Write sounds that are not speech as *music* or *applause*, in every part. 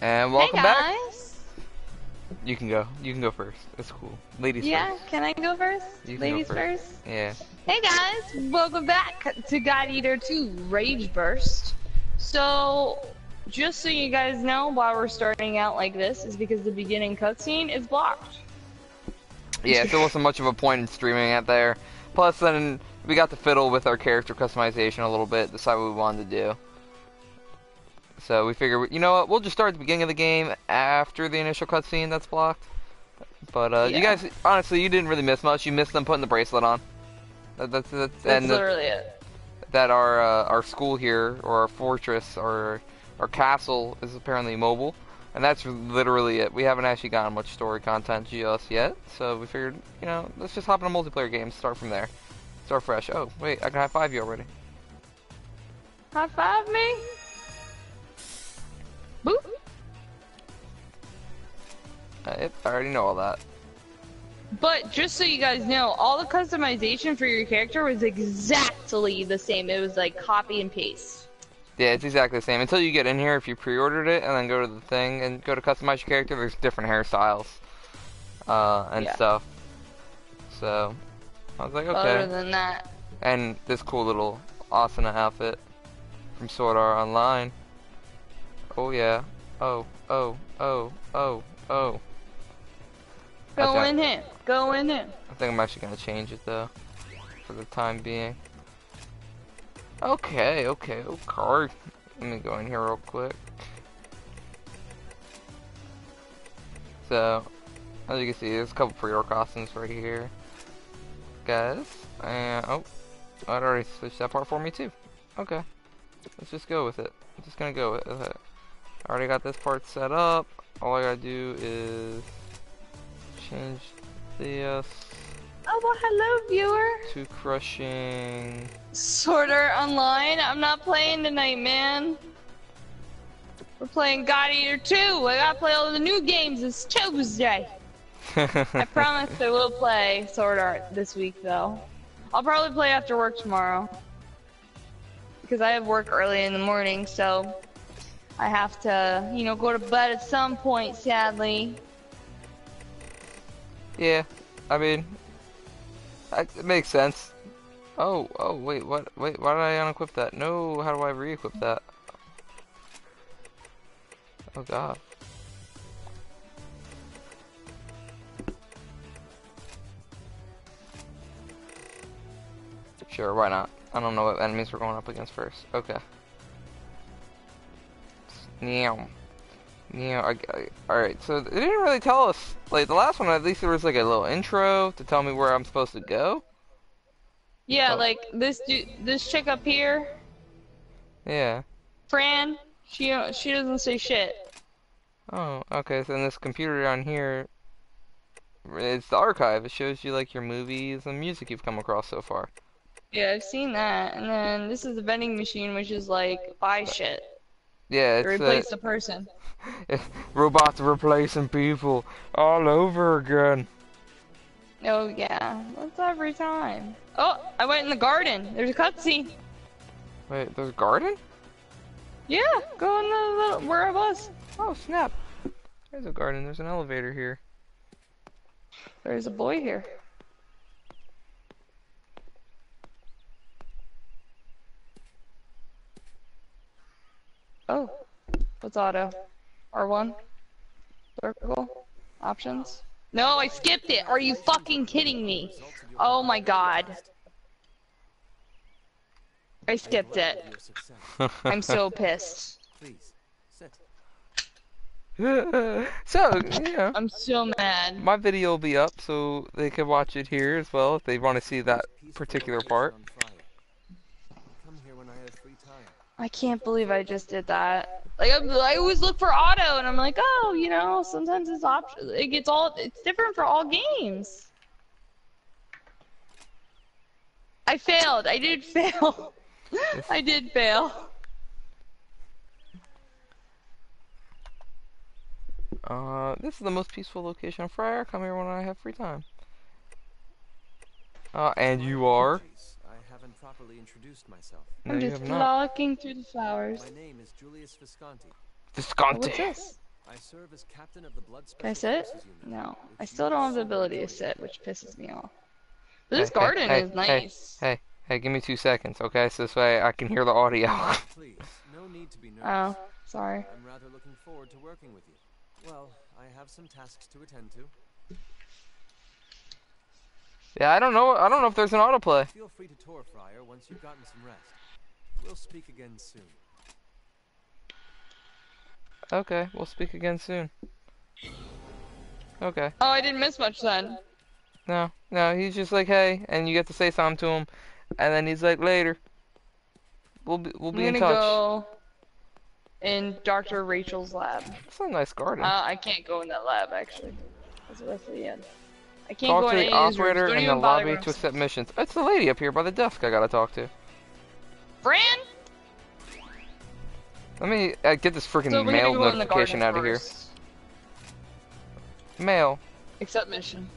And welcome hey back. guys. You can go. You can go first. It's cool. Ladies Yeah, first. can I go first? Can go Ladies first. first. Yeah. Hey guys, welcome back to God Eater 2 Rage Burst. So, just so you guys know, why we're starting out like this is because the beginning cutscene is blocked. Yeah, so it wasn't much of a point in streaming it there. Plus, then we got to fiddle with our character customization a little bit, decide what we wanted to do. So we figured, you know what, we'll just start at the beginning of the game after the initial cutscene that's blocked. But uh, you guys, honestly, you didn't really miss much. You missed them putting the bracelet on. That, that's, that's, That's and the- literally it. that our uh, our school here or our fortress or our castle is apparently mobile, and that's literally it. We haven't actually gotten much story content just yet, so we figured, you know, let's just hop in a multiplayer game, start from there, start fresh. Oh wait, I can high five you already. High five me. Boop. I already know all that. But just so you guys know, all the customization for your character was exactly the same. It was like copy and paste. Yeah, it's exactly the same until you get in here. If you pre-ordered it and then go to the thing and go to customize your character, there's different hairstyles uh, and Yeah. stuff. So I was like, okay. Other than that, And this cool little Asuna outfit from Sword Art Online. Oh yeah. Oh, oh, oh, oh, oh. go Okay. in him. Go in him. I think I'm actually gonna change it though. For the time being. Okay, okay, okay. Let me go in here real quick. So, as you can see, there's a couple pre-order costumes right here. Guys, and, oh, I'd already switched that part for me too. Okay, let's just go with it. I'm just gonna go with it. I already got this part set up. All I gotta do is change this Oh, well, hello, viewer. to crushing. Sword Art Online. I'm not playing tonight, man. We're playing God Eater 2. I gotta play all the new games. It's Tuesday. *laughs* I promise I will play Sword Art this week, though. I'll probably play after work tomorrow. Because I have work early in the morning, so I have to, you know, go to bed at some point, sadly. yeah, I mean, it makes sense. Oh, oh, wait, what? Wait, why did I unequip that? No, how do I re-equip that? Oh god. Sure, why not? I don't know what enemies we're going up against first. Okay. I, I, alright, so they didn't really tell us, like, the last one, at least there was, like, a little intro to tell me where I'm supposed to go. Yeah, Oh. like this dude, this chick up here, Yeah. Fran, she she doesn't say shit. Oh, okay, so then this computer down here, it's the archive. It shows you, like, your movies and music you've come across so far. Yeah, I've seen that. And then this is the vending machine, which is like buy shit Yeah, it's, replace uh, the person. *laughs* robots replacing people all over again. Oh yeah, that's every time. Oh, I went in the garden. There's a cutscene. Wait, there's a garden? Yeah, go in the, the where I was. Oh, snap. There's a garden. There's an elevator here. There's a boy here. Oh, what's auto? R1? Circle? Options? No, I skipped it. Are you fucking kidding me? Oh my god. I skipped it. *laughs* I'm so pissed. *laughs* So, yeah. I'm so mad. my video will be up so they can watch it here as well if they want to see that particular part. On fire. Come here when I have free time. I can't believe I just did that. Like I'm, I always look for auto, and I'm like, oh, you know, sometimes it's option. It gets all. It's different for all games. I failed. I did *laughs* fail. I did fail. Uh, this is the most peaceful location on Friar. Come here when I have free time. Uh, and you are? Apologies, I haven't properly introduced myself. No, I'm you just have walking through the flowers. My name is Julius Visconti. Visconti. What's Visconti. this? I serve as captain of the blood Can I sit? No. I still don't have the ability to sit, which pisses me off. But this Hey, hey, garden hey, is hey, nice. Hey, hey, give me two seconds, okay? So this way I can hear the audio. Please, no *laughs* need to be nervous. Oh, sorry. I'm rather looking forward to working with you. Well, I have some tasks to attend to. Yeah, I don't know. I don't know if there's an autoplay. Feel free to tour Friar once you've gotten some rest. We'll speak again soon. Okay, we'll speak again soon. Okay. Oh, I didn't miss much then. No, no, he's just like, hey, and you get to say something to him, and then he's like, later. We'll be, we'll be I'm in gonna touch. go in Dr. Rachel's lab. It's a nice garden. Uh, I can't go in that lab actually. That's the rest of the end. I can't talk go to the any of these rooms. operator in the lobby going to accept missions. It's the lady up here by the desk I gotta talk to. Fran? Let me uh, get this freaking So mail gonna go in the notification out of here. Mail. Accept mission.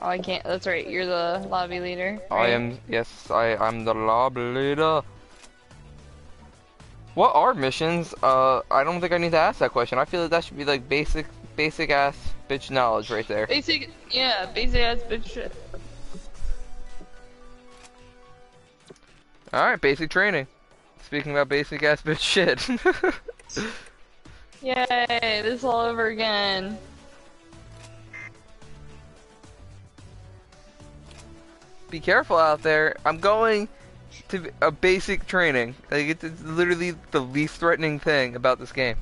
Oh, I can't. That's right. You're the lobby leader. I am, yes, I I'm the lobby leader. What are missions? Uh, I don't think I need to ask that question. I feel like that should be like basic, basic ass bitch knowledge right there. Basic, yeah, basic ass bitch shit. Alright, basic training. Speaking about basic ass bitch shit. *laughs* Yay, this all over again. Be careful out there. I'm going to a basic training. Like, it's, it's literally the least threatening thing about this game.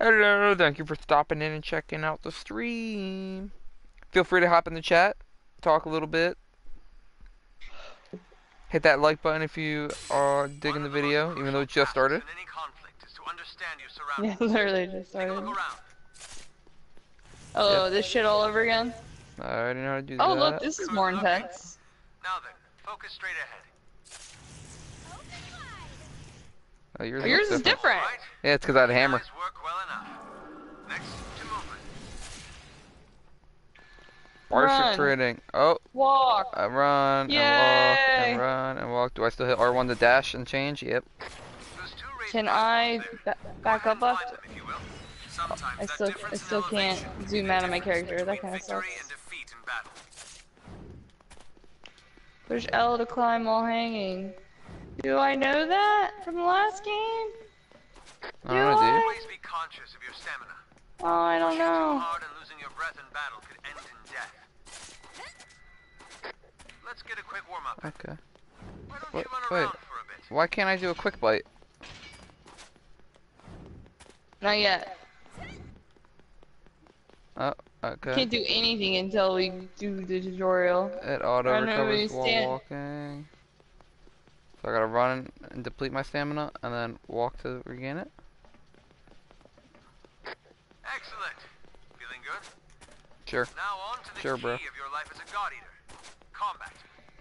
Hello, thank you for stopping in and checking out the stream. Feel free to hop in the chat, talk a little bit. Hit that like button if you are digging the video, even though it just started. Any conflict is to understand your *laughs* Yeah, literally just started. look around. Oh, this shit all over again? I already know how to do Oh, that. Oh, look, this is more intense. Now then, focus straight ahead. Oh, yours, Oh, yours looks is different. Right? Yeah, it's because I had a hammer. Guys work well enough. Next to movement. Run. training. Oh, Walk. I run and walk and run and walk. Do I still hit R1 to dash and change? Yep. Those two rays Can I ba- back up left? climb them, if you will. Sometimes I still, I still can't zoom out the of my character. That kind of victory sucks. and defeat in battle. Push L to climb while hanging. Do I know that from the last game? I don't know, Do dude. Always be conscious of your stamina. Oh, I don't know. hard and losing your breath in battle could end in death. Let's get a quick warm up. Okay. Why don't Wait, you run wait. around for a bit? Why can't I do a quick bite? Not yet. Oh, okay. Can't do anything until we do the tutorial. It auto I recovers while walking. So I gotta run and deplete my stamina and then walk to regain it? Excellent. Feeling good? Sure. Now on to the Sure, key bro. of your life as a god eater. Combat.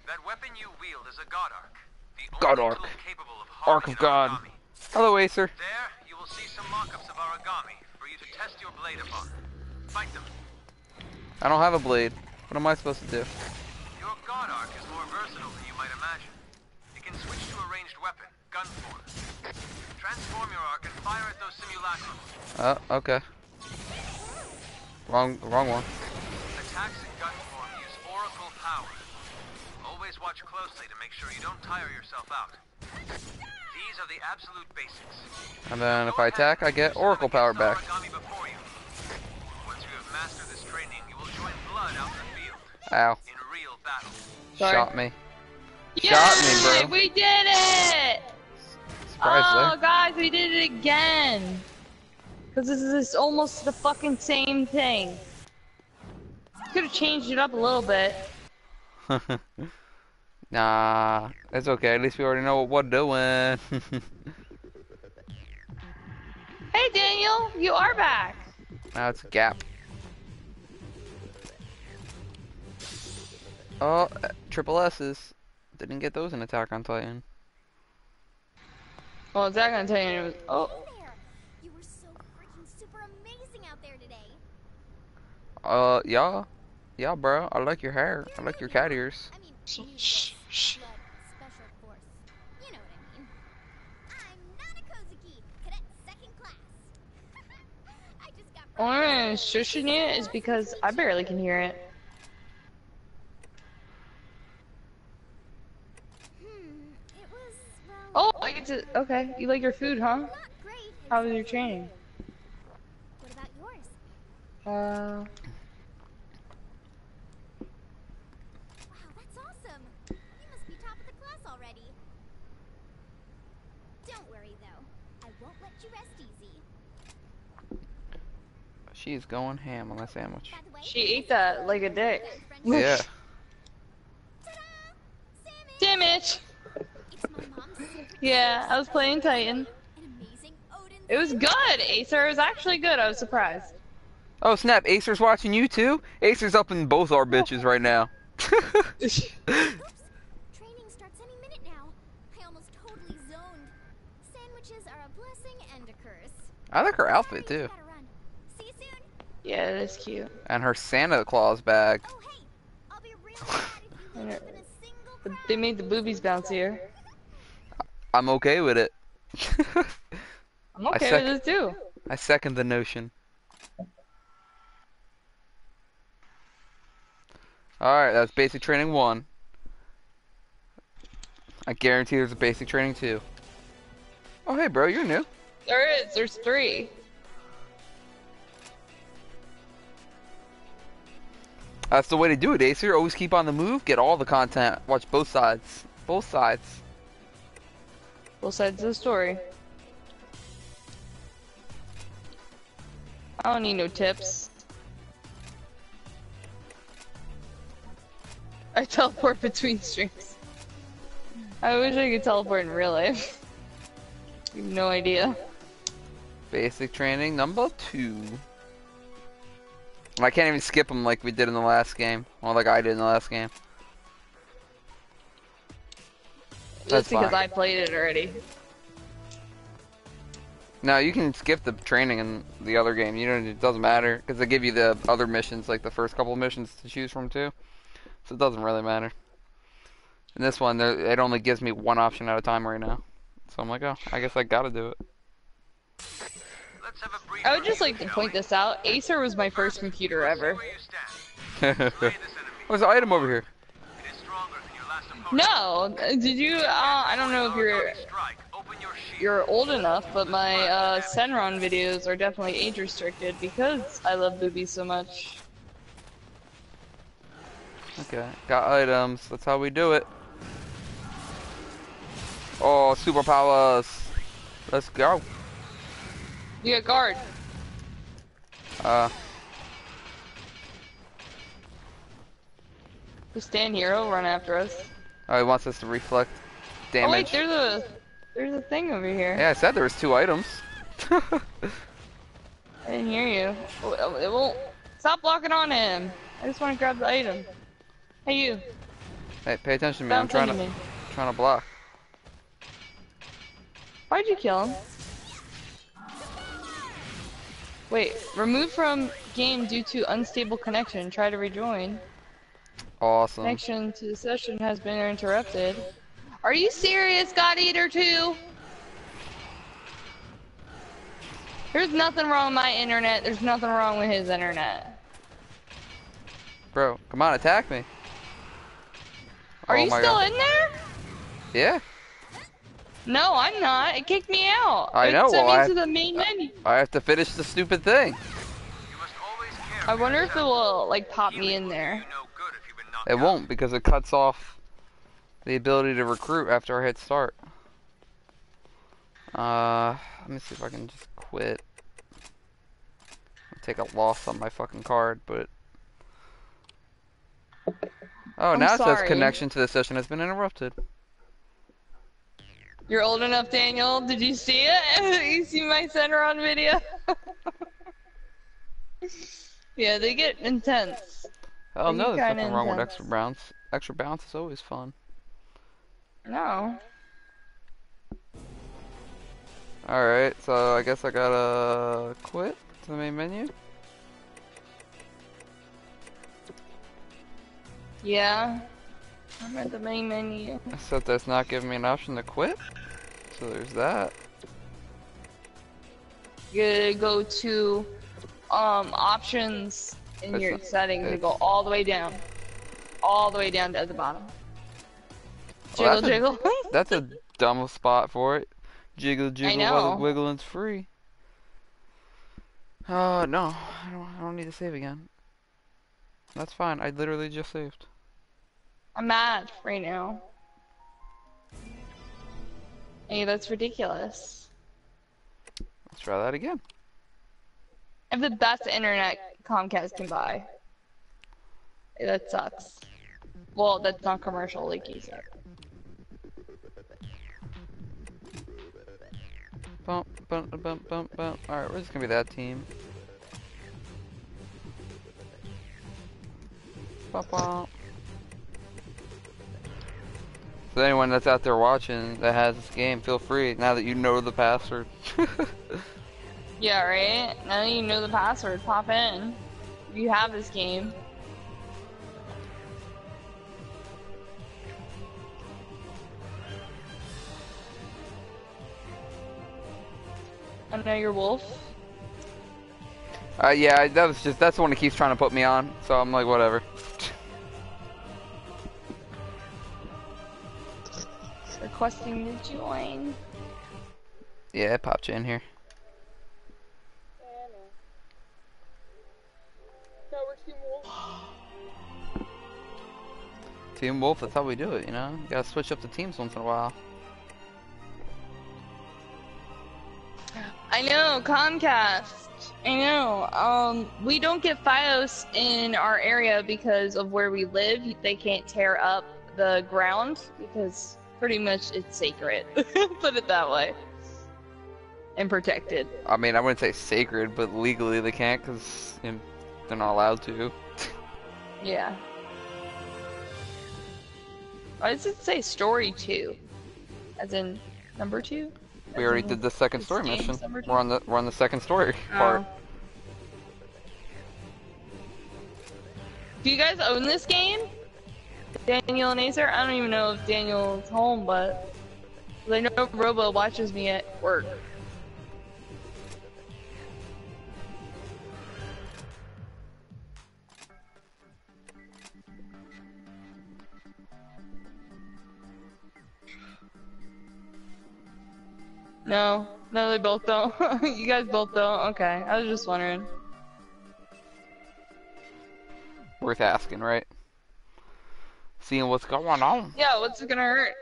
That weapon you wield is a god arc. The God only arc. of Arc of God. origami. Hello, Acer. There, you will see some mock-ups of origami for you to test your blade upon. Fight them. I don't have a blade. What am I supposed to do? Your god arc is more versatile than you might imagine. It can switch to a ranged weapon, gun form. Transform your arc and fire at those simulacrums. Oh, okay. Wrong, wrong one. Attacks in gun form use oracle power. Always watch closely to make sure you don't tire yourself out. These are the absolute basics. And then if I attack, I get Oracle power back. origami before you. Once you have mastered this training, you will join blood out in the field Ow. in real battle. Shot me. Yay! Shot me, bro. We did it! Surprise oh, there. guys, we did it again. Cause this is almost the fucking same thing. Could have changed it up a little bit. *laughs* nah, it's okay. At least we already know what we're doing. *laughs* Hey, Daniel, you are back. now it's a gap. Oh, triple S's. Didn't get those in Attack on Titan. Well, Attack on Titan it was oh. You were so freaking super amazing out there today. Uh, yeah, yeah, bro. I like your hair. I like your cat ears. I mean, shh, shh, shh. Orange shushing it is because I barely can hear it. Oh, I get to. Okay, you like your food, huh? not. How was your training? What about yours? Uh, Wow, that's awesome. You must be top of the class already. Don't worry, though. I won't let you rest easy. She's going ham on that sandwich. By the way, she ate that like a dick. Yeah. *laughs* Ta-da! Sammy! Damn it! It's my mom's secret Yeah, I was playing Titan. an amazing Odin. It was good. Acer was actually good. I was surprised. Oh snap! Acer's watching you too. Acer's up in both our bitches right now. Training starts any minute now. I almost totally zoned. Sandwiches are a blessing and a curse. I like her outfit too. See you soon. Yeah, that's cute. and her Santa Claus bag. Oh, hey. I'll be real *laughs* glad if you I leave know. up in a single they made the boobies bouncier. I'm okay with it. *laughs* I'm okay with it too. I second the notion. Alright, that's basic training one. I guarantee there's a basic training two. Oh hey bro, you're new. There is. There's three. That's the way to do it, Acer. Always keep on the move, get all the content. Watch both sides. Both sides. Both sides of the story. I don't need no tips. I *laughs* teleport between streams. I wish I could teleport in real life. *laughs* You have no idea. Basic training number two. I can't even skip them like we did in the last game. Well, like I did in the last game. That's because fine. I played it already. No, you can skip the training in the other game. You know, it doesn't matter because they give you the other missions, like the first couple of missions to choose from too. So it doesn't really matter. In this one, it only gives me one option at a time right now. So I'm like, oh, I guess I gotta do it. Let's have a brief I would just like to point this out. Acer was my first computer ever. Where you stand. Slay this enemy. What's the item over here? It is stronger than your last opponent. No, did you? Uh, I don't know if you're Strike. Open your shield. you're old enough, but my uh, Senran videos are definitely age restricted because I love boobies so much. Okay, got items. That's how we do it. Oh, superpowers. Let's go. You got guard. Uh, Just stand here. He'll run after us. Oh, he wants us to reflect damage. Oh wait, there's a there's a thing over here. yeah, I said there was two items. *laughs* I didn't hear you. It won't. Stop blocking on him. I just want to grab the item. Hey you. hey, pay attention to me. I'm trying to me. trying to block. Why'd you kill him? Wait, removed from game due to unstable connection. Try to rejoin. Awesome. Connection to the session has been interrupted. Are you serious, God Eater 2? There's nothing wrong with my internet. There's nothing wrong with his internet. Bro, come on, attack me. Are Oh you still God. in there? Yeah, No, I'm not. It kicked me out. I it know, sent well, me I- to the main menu. I have to finish the stupid thing. You must always care I wonder if it will like pop me in will do there. It won't because it cuts off the ability to recruit after I hit start. Uh, let me see if I can just quit. I'll take a loss on my fucking card, but. Oh, I'm now it says connection to the session has been interrupted. You're old enough, Daniel. Did you see it? *laughs* you see my center on video? *laughs* yeah, they get intense. Oh no, there's nothing wrong with extra bounce. Extra bounce is always fun. No. Alright, so I guess I gotta quit to the main menu. Yeah. I'm at the main menu. Except that's not giving me an option to quit. So there's that. You gotta go to um options in That's your not- settings it's- go all the way down, all the way down to the bottom. Well, Jiggle, that's a- jiggle. *laughs* That's a dumb spot for it. Jiggle jiggle while wiggling's free. Uh no, I don't I don't need to save again. That's fine. I literally just saved. I'm mad right now. Hey, that's ridiculous. Let's try that again. I have the best internet Comcast can buy. That sucks. Well, that's not commercial, like you. Bump bump bump bump bump. Alright, we're just gonna be that team. Bump bump. So anyone that's out there watching that has this game, feel free, now that you know the password. *laughs* Yeah, right? Now that you know the password, pop in. You have this game. I know you're Wolf. Uh, yeah, that was just that's the one that keeps trying to put me on. So I'm like, whatever. *laughs* Requesting to join. Yeah, it popped you in here. Team Wolf, that's how we do it, you know? You gotta switch up the teams once in a while. I know, Comcast. I know. Um, we don't get FiOS in our area because of where we live. They can't tear up the ground because pretty much it's sacred. *laughs* Put it that way. And protected. I mean, I wouldn't say sacred, but legally they can't because you know, they're not allowed to. *laughs* Yeah. Why does it say story two? As in number two? We already did the second story mission. We're on the we're on the second story Oh. part. Do you guys own this game? Daniel and Acer? I don't even know if Daniel's home, but I know Robo watches me at work. No, no, they both don't. *laughs* you guys both don't. Okay, I was just wondering. Worth asking, right? Seeing what's going on. Yeah, what's it gonna hurt?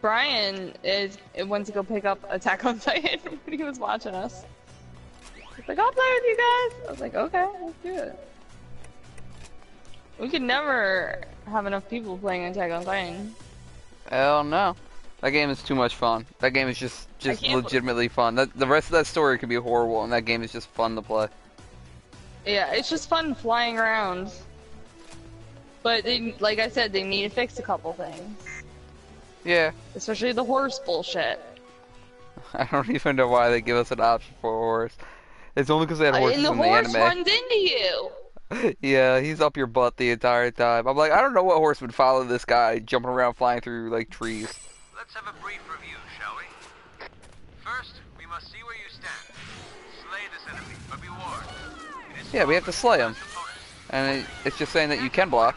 Brian is went to go pick up Attack on Titan *laughs* when he was watching us. He's like, I'll play with you guys. I was like, okay, let's do it. We could never have enough people playing Attack on Titan. Hell no. That game is too much fun. That game is just just legitimately fun. That the rest of that story could be horrible, and that game is just fun to play. Yeah, it's just fun flying around. But they, like I said, they need to fix a couple things. Yeah, Especially the horse bullshit. *laughs* I don't even know why they give us an option for a horse. It's only because they had Uh, horses and the in the horse anime. runs into you. *laughs* yeah, he's up your butt the entire time. I'm like, I don't know what horse would follow this guy jumping around, flying through like trees. *laughs* Let's have a brief review, shall we? First, we must see where you stand. Slay this enemy, but be warned. Yeah, we have to slay him. And it, it's just saying that you can block.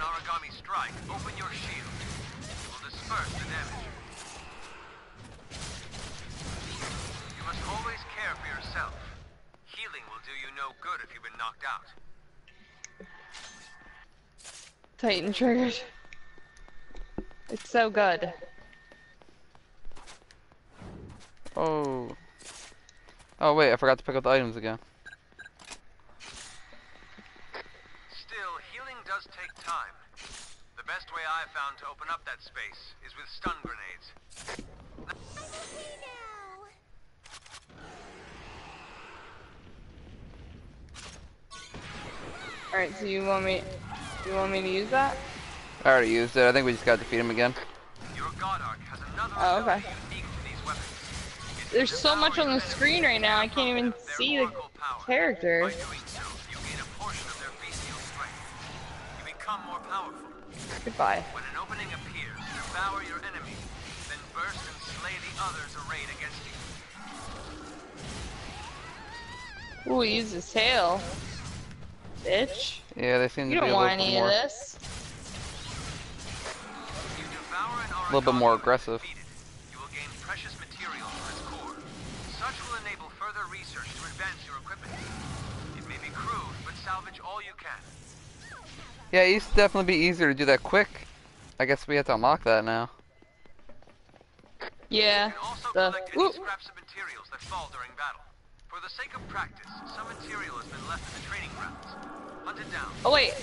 Titan triggered. It's so good. Oh. Oh wait, I forgot to pick up the items again. Still, healing does take time. The best way I've found to open up that space is with stun grenades. I'm okay now. Alright, so you want me you want me to use that? I already used it. I think we just gotta defeat him again. Your God has another Oh, okay. ability unique to these weapons. It's There's so much on the screen right now, I can't even see the oracle power. characters. By doing so, you gain a portion of their bestial strength. You become become more powerful. Goodbye. When an opening appears, devour your enemy, then burst and slay the others arrayed against you. Ooh, he used his tail. Bitch. Yeah, they seem You to be don't a want little bit any more, of this. You devour an a little bit more aggressive. defeated, You will gain precious materials from its core. Such will enable further research to advance your equipment. It may be crude, but salvage all you can. Yeah, it used to definitely be easier to do that quick. I guess we have to unlock that now. Yeah. You can also The collect any scraps of materials that fall during battle. For the sake of practice, some material has been left in the training grounds. Hunt it down. Oh wait.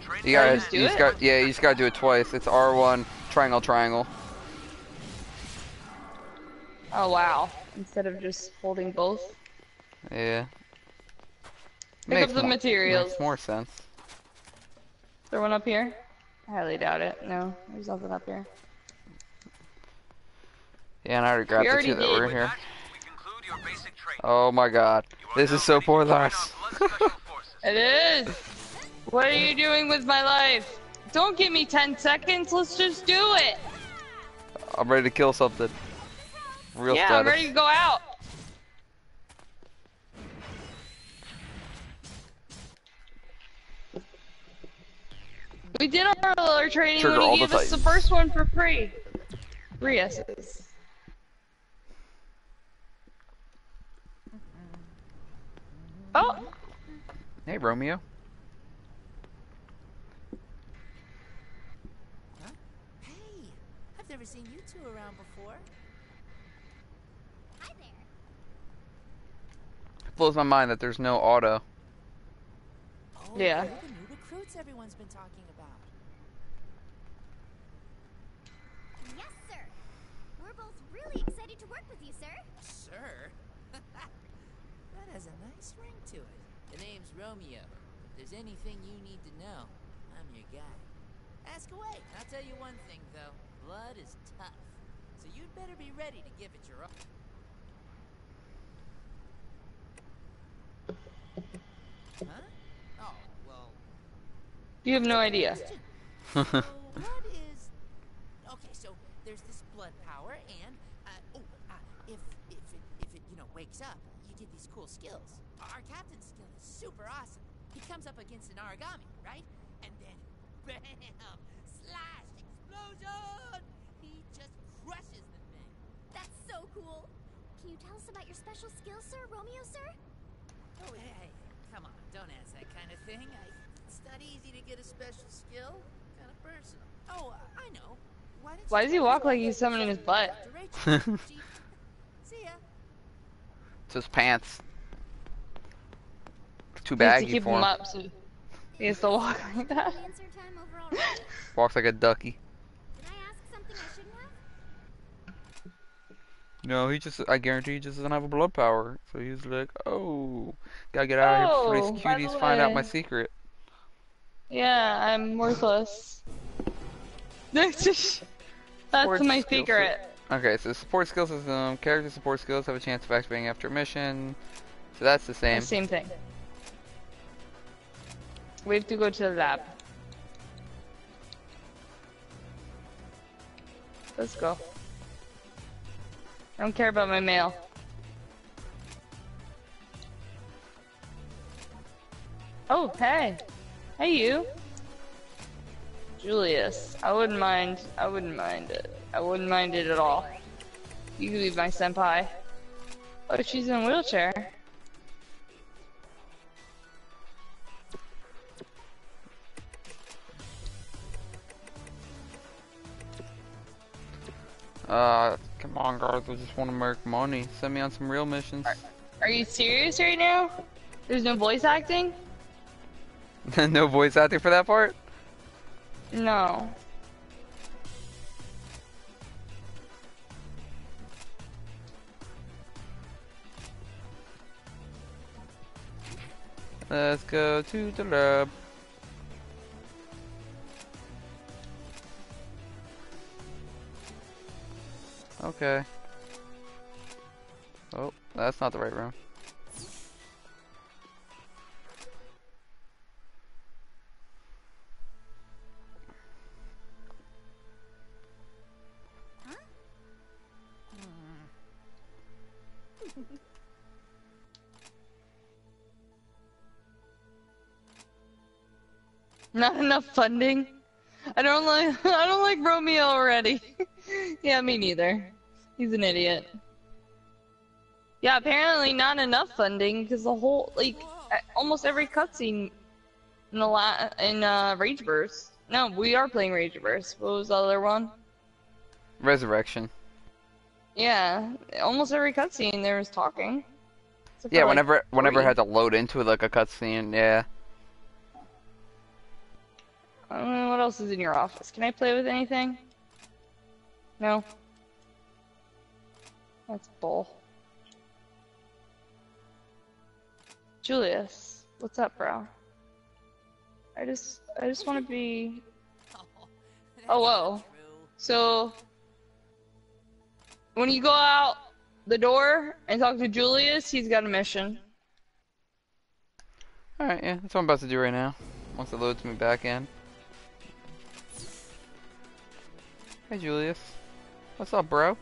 You Can gotta, just do you just it? got, yeah, you just gotta do it twice. It's R1, triangle, triangle. Oh wow. Instead of just holding both. Yeah. Pick up the mo- materials. Makes more sense. Is there one up here? I highly doubt it. No, there's nothing up here. Yeah, and I already grabbed the already two that were With here. that, we conclude your basic training. Oh my god. This is so ready poor, join Lars. Blood Special Forces. It is! What are you doing with my life? Don't give me 10 seconds, let's just do it! I'm ready to kill something. Real yeah, status. I'm ready to go out. We did our other training Trigger when he the gave us the first one for free. Three S's. Oh, Hey, Romeo. Hey, I've never seen you two around before. Hi there. Blows my mind that there's no auto. Oh, Yeah. the new recruits everyone's been talking about. Yes, sir. We're both really excited to work with you, sir. Sir? that has a nice ring to it. The name's Romeo. If there's anything you need to know, I'm your guy. Ask away. I'll tell you one thing, though. Blood is tough. So you'd better be ready to give it your all. Huh? Oh, well, you have no idea. *laughs* so what is? Okay, so there's this blood power, and uh, oh, uh, if if it if it you know wakes up, you get these cool skills. Super awesome. He comes up against an origami, right? And then, *laughs* bam, slash, explosion! He just crushes the thing. That's so cool. Can you tell us about your special skill, sir, Romeo, sir? Oh hey, hey, come on, don't ask that kind of thing. I, it's not easy to get a special skill. Kind of personal. Oh, uh, I know. Why, don't Why does he walk like he's summoning his butt? After Rachel. *laughs* Gee, See ya. It's his pants. Too He has to baggy keep for him him. up so he has to walk like that. Answer time over already. Walks like a ducky. Did I ask something I shouldn't have? No, he just, I guarantee he just doesn't have a blood power. So he's like, oh, gotta get out of here before Oh, these cuties find out my secret. Yeah, I'm worthless. *laughs* That's Support my skill secret. Okay, so support skill system, character support skills have a chance of activating after a mission. So that's the same. Same thing. We have to go to the lab. Let's go. I don't care about my mail. Oh, hey. Hey, you. Julius. I wouldn't mind. I wouldn't mind it. I wouldn't mind it at all. You leave my senpai. Oh, she's in a wheelchair. Uh, come on, guys, I just want to make money. Send me on some real missions. Are you serious right now? There's no voice acting? *laughs* no voice acting for that part? No. Let's go to the lab. Okay. Oh, that's not the right room. Not enough funding. I don't like *laughs* I don't like Romeo already. *laughs* *laughs* yeah, me neither. He's an idiot. Yeah, apparently not enough funding because the whole like almost every cutscene in the la in uh, Burst. No, we are playing Rage Burst. What was the other one? Resurrection. Yeah, almost every cutscene there was talking. Yeah, for, like, whenever whenever I had to load into it like a cutscene, yeah. Uh, what else is in your office? Can I play with anything? No. That's bull. Julius, what's up, bro? I just, I just want to be. *laughs* Oh, whoa. So, when you go out the door and talk to Julius, he's got a mission. Alright, yeah, that's what I'm about to do right now. Once it loads me back in. Hey Julius. What's up, bro?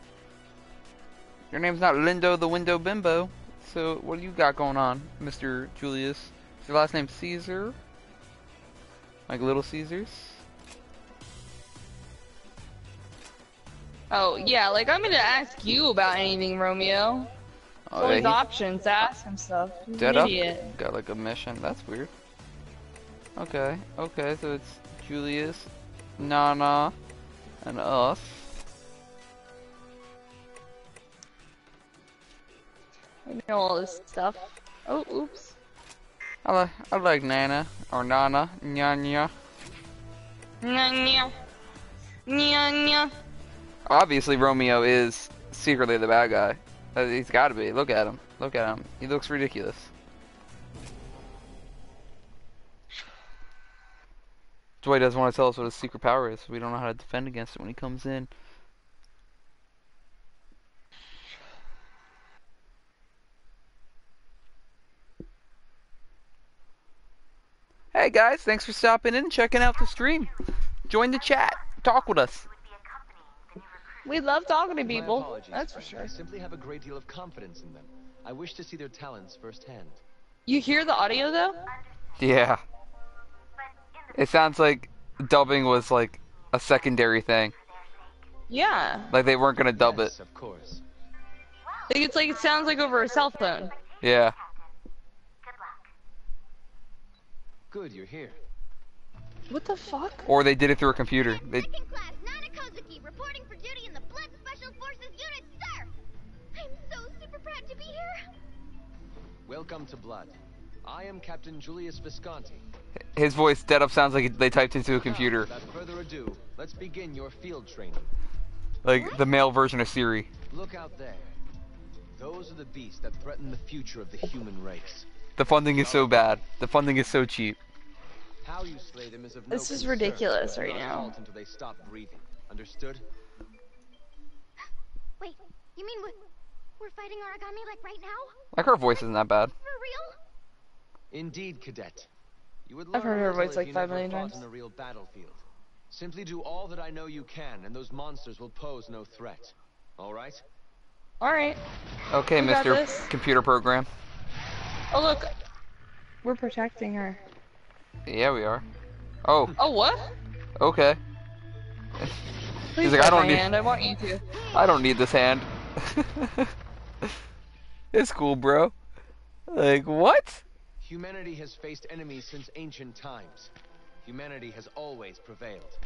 Your name's not Lindow the Window Bimbo. So what do you got going on, Mr. Julius? Is your last name Caesar? Like Little Caesars? Oh, yeah, like I'm gonna ask you about anything, Romeo. Oh, All these yeah, options to ask him stuff. He's dead up? Got like a mission. That's weird. Okay, okay, so it's Julius, Nana, and us. I know all this stuff. Oh, oops. I like I like Nana or Nana, Nyanya. Nya nya. Nya nya. Obviously, Romeo is secretly the bad guy. Uh, He's got to be. Look at him. Look at him. He looks ridiculous. Dwight doesn't want to tell us what his secret power is. so We don't know how to defend against it when he comes in. Hey guys, thanks for stopping in and checking out the stream. Join the chat. Talk with us. We love talking to people. That's for sure. I simply have a great deal of confidence in them. I wish to see their talents firsthand. You hear the audio though? Yeah. It sounds like dubbing was like a secondary thing. Yeah. Like they weren't gonna dub yes, it. of course. Like it's like it sounds like over a cell phone. Yeah. Good, you're here. What the fuck? Or they did it through a computer. They Second class Nana Kozuki reporting for duty in the Blood Special Forces unit, sir! I'm so super proud to be here! Welcome to Blood. I am Captain Julius Visconti. his voice dead up sounds like they typed into a Now, computer. without further ado, let's begin your field training. Like the male version of Siri. Look out there. Those are the beasts that threaten the future of the human race. The funding is so bad. The funding is so cheap. How you slay them is of no This is concern. ridiculous right now. until they stop breathing. Understood? *gasps* Wait, you mean we're, we're fighting origami like right now? Like her voice isn't that bad. For real? Indeed, cadet. You would I've heard her voice like you five never million fought times. in a real battlefield. Simply do all that I know you can, and those monsters will pose no threat. All right? Alright. Okay, We Mr. Computer Program. Oh look. We're protecting her. Yeah, we are. Oh, Oh what? okay. Please like, I don't my need- hand. I want you to. I don't need this hand. *laughs* it's cool, bro. Like, what? Humanity has faced enemies since ancient times. Humanity has always prevailed.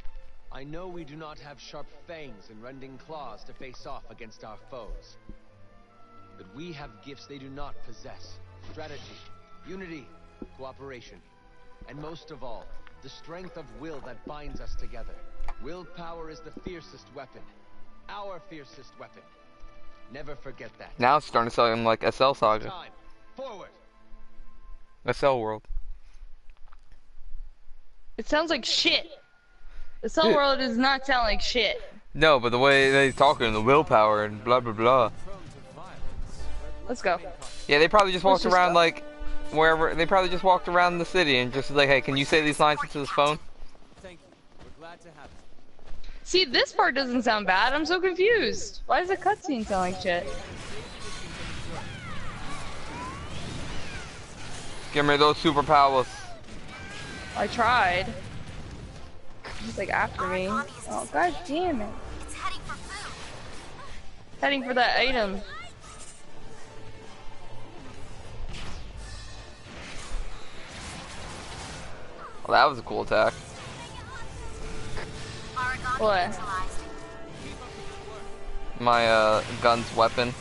I know we do not have sharp fangs and rending claws to face off against our foes. But we have gifts they do not possess. Strategy, unity, cooperation. And most of all, the strength of will that binds us together. Willpower is the fiercest weapon. Our fiercest weapon. Never forget that. Now it's starting to sound like SL Saga. Time. Forward. SL World. It sounds like shit. The cell Dude. world does not sound like shit. No, but the way they talking, the willpower and blah blah blah. Prone to violence. Let's go. Yeah, they probably just walked just around go. like wherever. They probably just walked around the city and just like, hey, can you say these lines into this phone? Thank you. We're glad to have you. See, this part doesn't sound bad. I'm so confused. Why does the cutscene sound like shit? Give me those superpowers. I tried. He's like after me. Oh god damn it. It's heading for food. Heading for that item. Well, that was a cool attack. What? My uh, gun's weapon.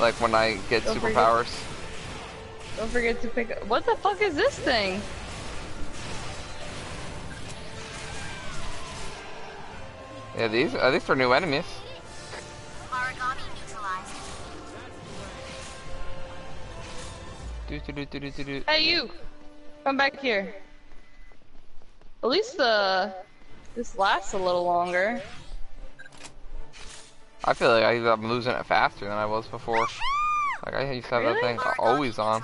Like when I get Don't forget- superpowers. Don't forget to pick up. What the fuck is this thing? Yeah, these uh, these are new enemies. Do, do, do. Hey you! Come back here. At least the this lasts a little longer. I feel like I, I'm losing it faster than I was before. Like I used to have Really? that thing always on.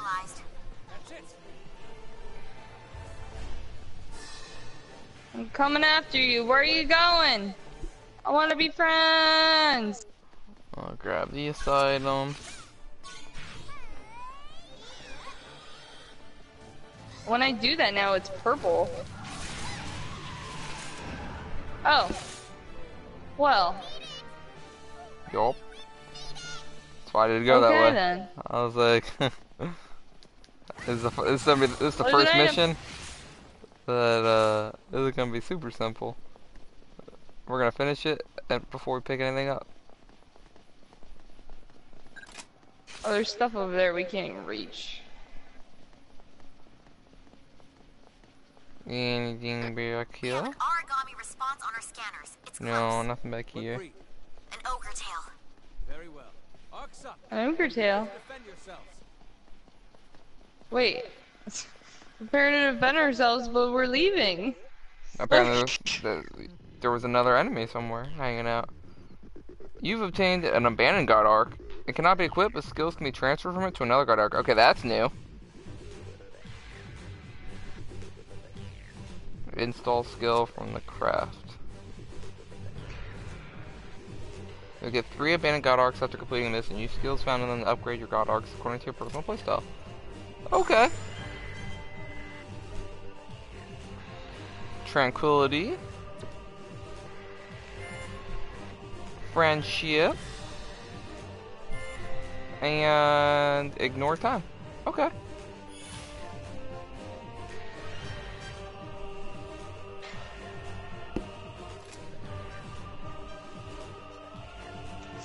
I'm coming after you. Where are you going? I want to be friends. I'll grab the asylum. When I do that now, it's purple. Oh. Well. Yup. That's why I did go okay that way. then. I was like, *laughs* this is the, this is gonna be this the There's first mission that uh this is gonna be super simple. We're gonna finish it and before we pick anything up. Oh, there's stuff over there we can't even reach. Anything back here? Aragami response on our scanners. It's No, close. nothing back here. An ogre tail. Very well. Arcs up. An ogre tail. Wait. *laughs* Prepare to defend ourselves, but we're leaving. Apparently, there, there- there was another enemy somewhere hanging out. You've obtained an abandoned god arc. It cannot be equipped, but skills can be transferred from it to another god arc. Okay, that's new. Install skill from the craft. You'll get three abandoned god arcs after completing this, and use skills found in them to upgrade your god arcs according to your personal playstyle. Okay. Tranquility. Friendship. And ignore time. Okay.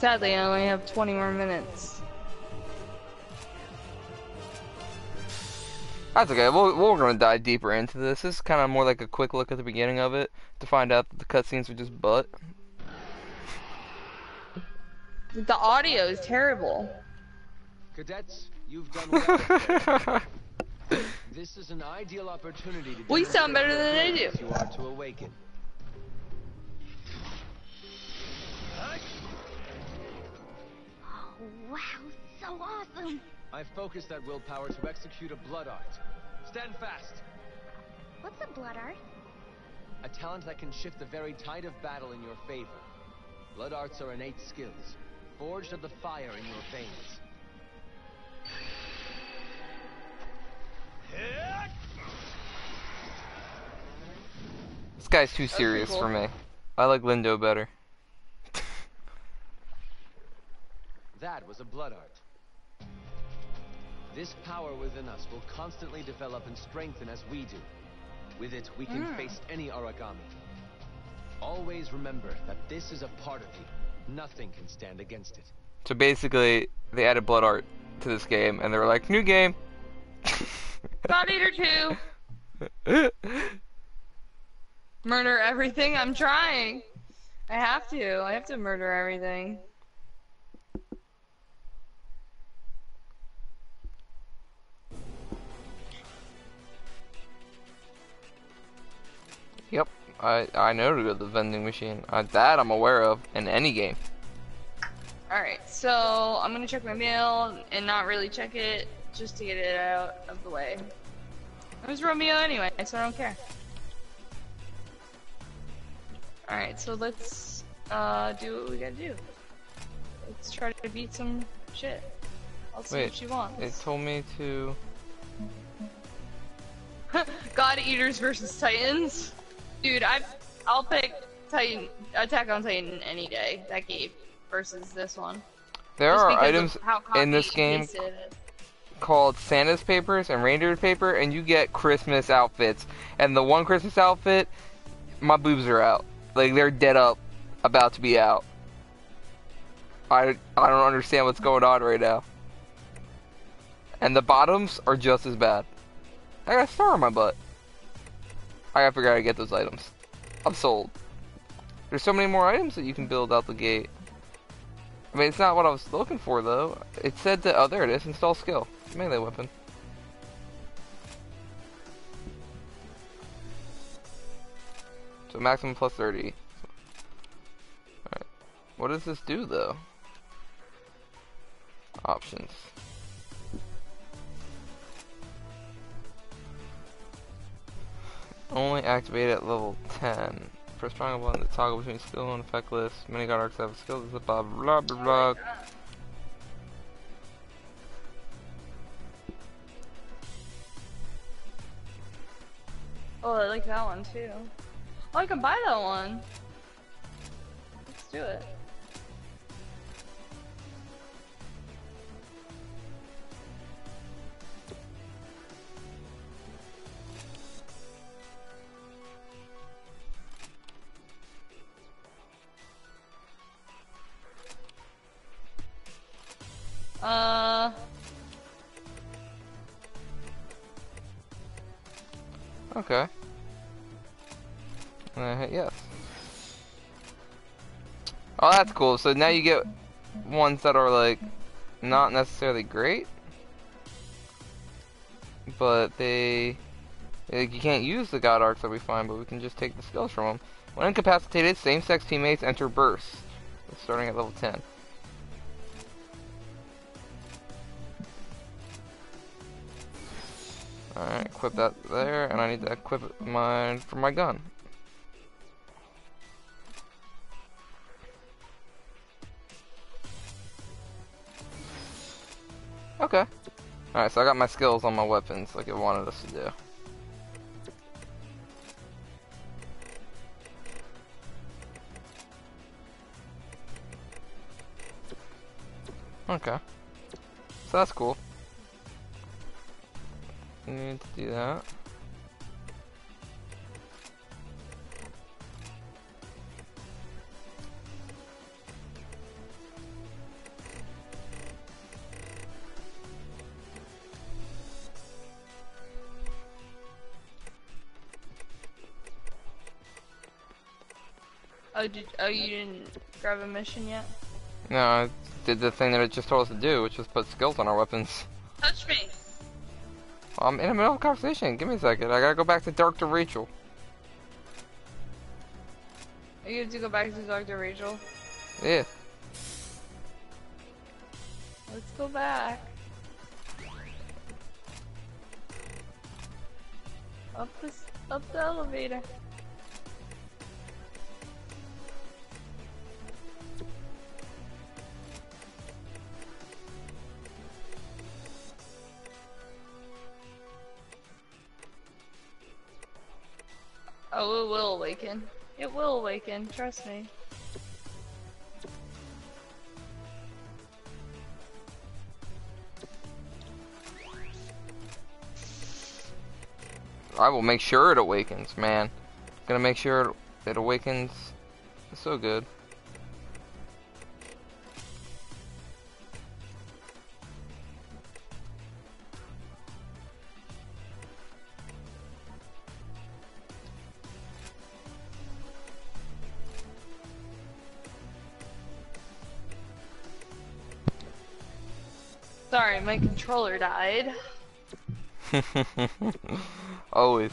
Sadly, I only have 20 more minutes. That's okay. We'll, we're going to dive deeper into this. This is kind of more like a quick look at the beginning of it to find out that the cutscenes are just butt. The audio is terrible. Cadets, you've done well. *laughs* this is an ideal opportunity to We sound better than I demonstrate do. the skills You are to awaken. Wow, so awesome. I focused that willpower to execute a blood art. Stand fast. What's a blood art? A talent that can shift the very tide of battle in your favor. Blood arts are innate skills, forged of the fire in your veins. This guy's too serious cool. for me. I like Lindow better. That was a blood art. This power within us will constantly develop and strengthen as we do. With it, we can hmm. face any Aragami. Always remember that this is a part of you. Nothing can stand against it. So basically, they added blood art to this game, and they were like, new game. *laughs* God Eater 2! *laughs* Murder everything? I'm trying. I have to. I have to murder everything. Yep, I I know to go to the vending machine. Uh, that I'm aware of in any game. Alright, so I'm gonna check my mail and not really check it just to get it out of the way. It was Romeo anyway, so I don't care. Alright, so let's uh, do what we gotta do. Let's try to beat some shit. I'll see Wait, what she wants. They told me to. *laughs* God Eaters versus Titans. Dude, I I'll pick Titan Attack on Titan any day. That game versus this one. There Just are items in this game pasted it is. called Santa's papers and reindeer paper, and you get Christmas outfits. And the one Christmas outfit, my boobs are out. Like they're dead up, about to be out. I I don't understand what's going on right now. And the bottoms are just as bad. I got a star on my butt. I how to get those items. I'm sold. There's so many more items that you can build out the gate. I mean, it's not what I was looking for, though. It said that, oh, there it is, install skill. Melee weapon. So maximum plus 30. Alright. What does this do, though? Options. Only activated at level 10. Press triangle button to toggle between skill and effect list. Many god arcs have skills, blah blah blah blah. Oh, I like that one too. Oh, I can buy that one. Let's do it. Uh, Okay. And I hit yes. Oh, that's cool. So now you get ones that are like not necessarily great, but they like, you can't use the god arcs that we find, but we can just take the skills from them. When incapacitated, same-sex teammates enter burst, starting at level 10. Alright, equip that there, and I need to equip mine for my gun. Okay. Alright, so I got my skills on my weapons like it wanted us to do. Okay. So that's cool. We need to do that. oh, did oh you didn't grab a mission yet? No, I did the thing that it just told us to do, which was put skills on our weapons. I'm in the middle of a conversation. Give me a second. I gotta go back to Dr. Rachel. Are you have to go back to Dr. Rachel? Yeah. Let's go back. Up this, up the elevator. Awaken. It will awaken, trust me. I will make sure it awakens, man. Gonna make sure it, awakens. So good. Controller died. *laughs* Always.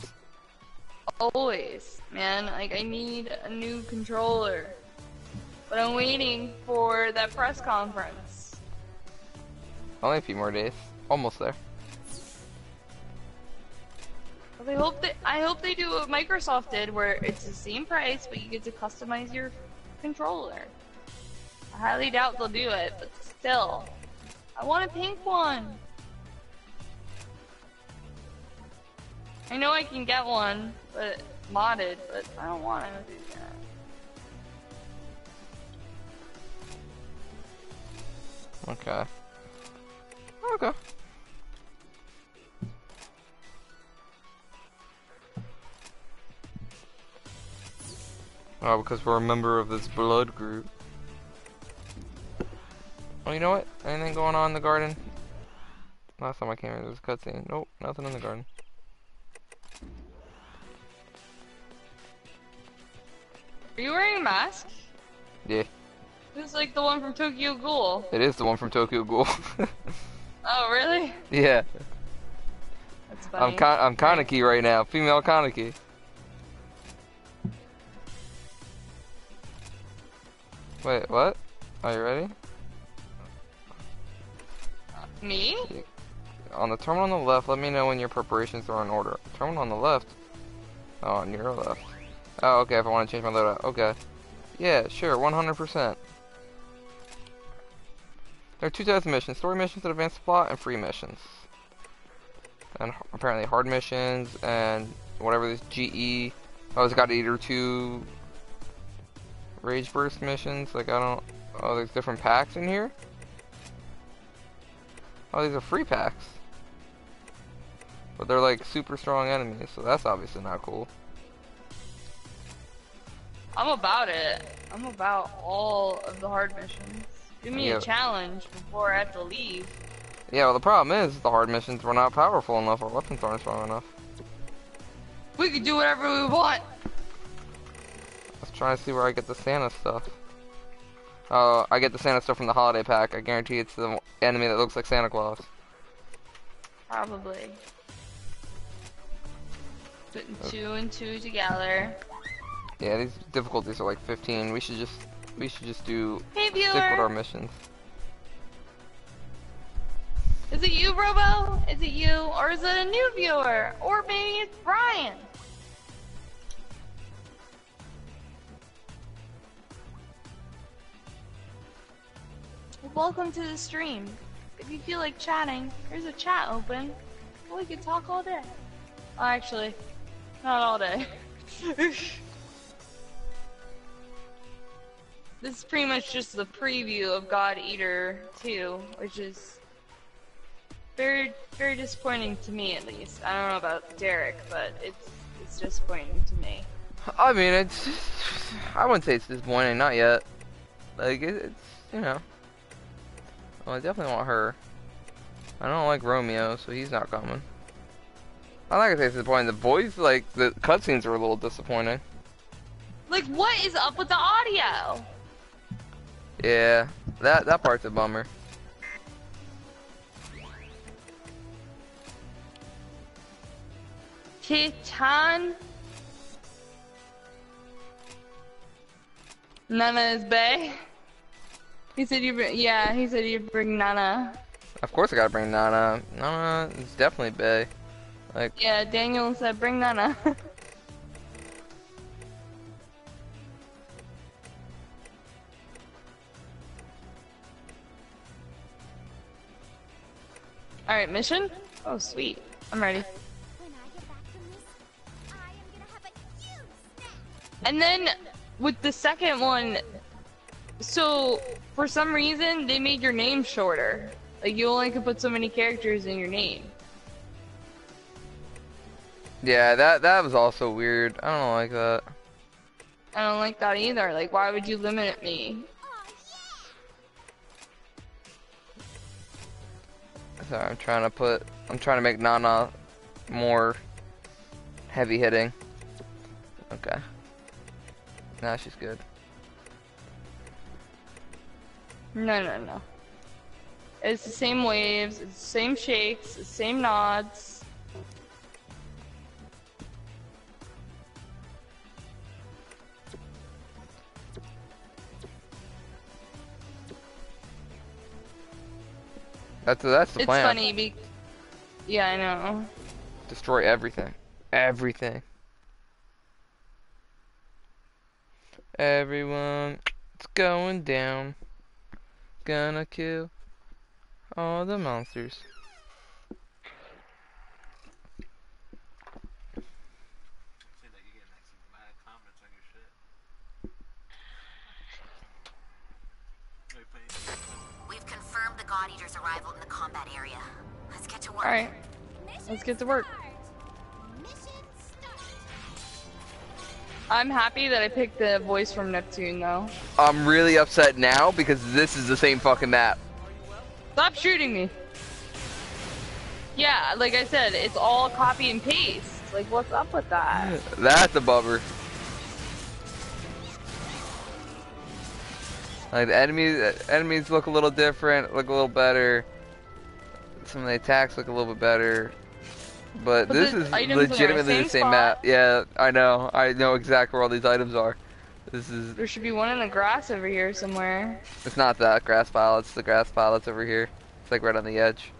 Always, man. Like, I need a new controller. But I'm waiting for that press conference. Only a few more days. Almost there. Well, I hope that I hope they do what Microsoft did, where it's the same price, but you get to customize your controller. I highly doubt they'll do it, but still, I want a pink one. I know I can get one, but modded, but I don't want to do that. Okay. Okay. Oh, because we're a member of this blood group. Oh, you know what? Anything going on in the garden? Last time I came here, there was a cutscene. Nope, nothing in the garden. Are you wearing a mask? Yeah, This is like the one from Tokyo Ghoul. it is the one from Tokyo Ghoul. *laughs* Oh, really? yeah, That's funny. I'm I'm Kaneki right now. Female Kaneki. Wait, what? Are you ready? Me? On the terminal on the left, let me know when your preparations are in order. Terminal on the left? Oh, on your left. Oh, okay, if I want to change my loadout. Okay. Yeah, sure, 100%. There are two types of missions. Story missions that advance the plot, and free missions. And apparently hard missions, and whatever this GE... Oh, it's God Eater 2... Rage Burst missions. Like, I don't... Oh, there's different packs in here? Oh, these are free packs. But they're like super strong enemies, so that's obviously not cool. I'm about it. I'm about all of the hard missions. Give me Yeah. a challenge before I have to leave. Yeah, well the problem is the hard missions were not powerful enough, our weapons aren't strong enough. We can do whatever we want. Let's try to see where I get the Santa stuff. Oh, I get the Santa stuff from the holiday pack. I guarantee it's the enemy that looks like Santa Claus. Probably. Putting uh. two and two together. Yeah, these difficulties are like 15. We should just we should just do Hey stick with our missions. Is it you, Robo? Is it you? Or is it a new viewer? Or maybe it's Brian? Welcome to the stream. If you feel like chatting, there's a chat open. We could talk all day. Oh, actually, not all day. *laughs* this is pretty much just the preview of God Eater 2, which is very, very disappointing to me at least. I don't know about Derek, but it's it's disappointing to me. I mean, it's I wouldn't say it's disappointing, not yet. Like it, it's you know. Well, I definitely want her. I don't like Romeo, so he's not coming. I like to say it's disappointing. The voice, like the cutscenes, are a little disappointing. Like, what is up with the audio? Yeah, that that part's a bummer. Titan. Nana is Bay. He said you bring, yeah, he said you bring Nana. Of course, I gotta bring Nana. Nana is definitely Bay. Like, Yeah, Daniel said bring Nana. *laughs* Alright, mission? Oh, sweet. I'm ready. When I get back from this, I am gonna have a huge snack. And then with the second one, so for some reason they made your name shorter. Like you only could put so many characters in your name. yeah, that that was also weird. I don't like that. I don't like that either. Like why would you limit me? So I'm trying to put, I'm trying to make Nana more heavy hitting. Okay. Now she's good. No, no, no. It's the same waves, it's the same shakes, the same nods. That's that's the It's plan. funny be Yeah, I know. Destroy everything. Everything. Everyone, it's going down gonna kill all the monsters. Arrival in the combat area. Let's get to work. Alright. Let's get to work. I'm happy that I picked the voice from Neptune though. I'm really upset now because this is the same fucking map. Stop shooting me. Yeah, like I said, it's all copy and paste. Like, what's up with that? That's a bummer. Like the enemies, enemies look a little different, look a little better. Some of the attacks look a little bit better, but, But this is legitimately the same same spot. map. Yeah, I know. I know exactly where all these items are. This is. There should be one in the grass over here somewhere. It's not that grass pile. It's the grass pile that's over here. It's like right on the edge.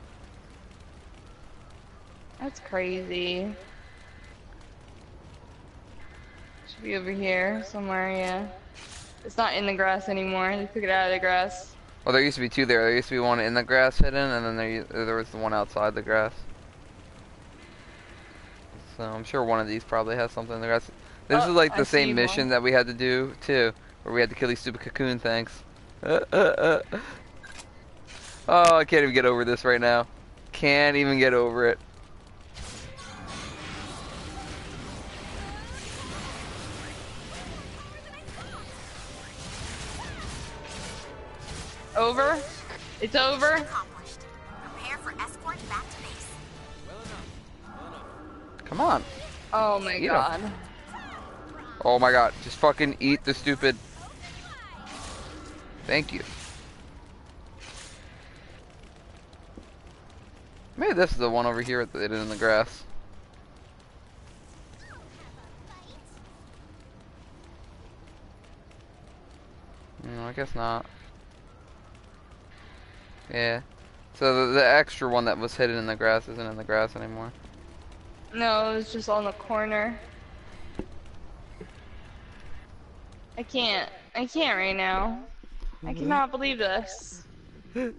That's crazy. Should be over here somewhere, yeah. It's not in the grass anymore. They took it out of the grass. Well, there used to be two there. There used to be one in the grass hidden, and then there there was the one outside the grass. So I'm sure one of these probably has something in. This Oh, is like the see same one. mission that we had to do too, where we had to kill these stupid cocoon things. Uh, uh, uh. Oh, I can't even get over this right now. Can't even get over it. Over? It's over? Come on. Oh my Eat god. Oh my god, just fucking eat the stupid. Thank you. Maybe this is the one over here that in the grass. No, I guess not. Yeah. So the, the extra one that was hidden in the grass isn't in the grass anymore. No, it was just on the corner. I can't. I can't right now. I mm-hmm. cannot believe this. *laughs*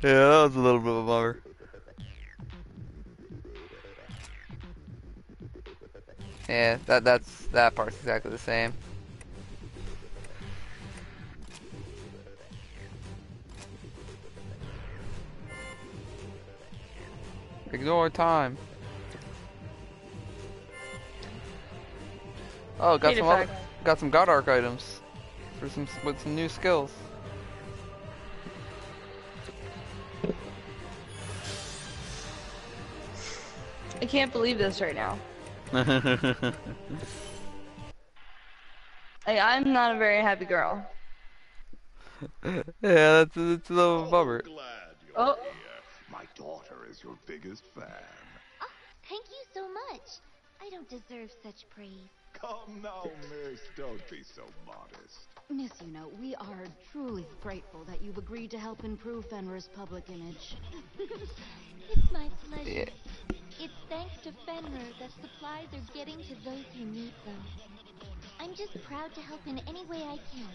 Yeah, that was a little bit of a bummer. Yeah, that that's that part's exactly the same. Ignore time. Oh, got Speed some other, got some God Arc items for some with some new skills. I can't believe this right now. yeah, *laughs* Like, I'm not a very happy girl. *laughs* Yeah, that's it's a little oh, bummer. Glad you're Oh. here. My daughter is your biggest fan. Oh, thank you so much. I don't deserve such praise. Come now, miss. Don't be so modest. Miss Yuno, we are truly grateful that you've agreed to help improve Fenrir's public image. It's my pleasure. Yeah. It's thanks to Fenrir that supplies are getting to those who need them. I'm just proud to help in any way I can.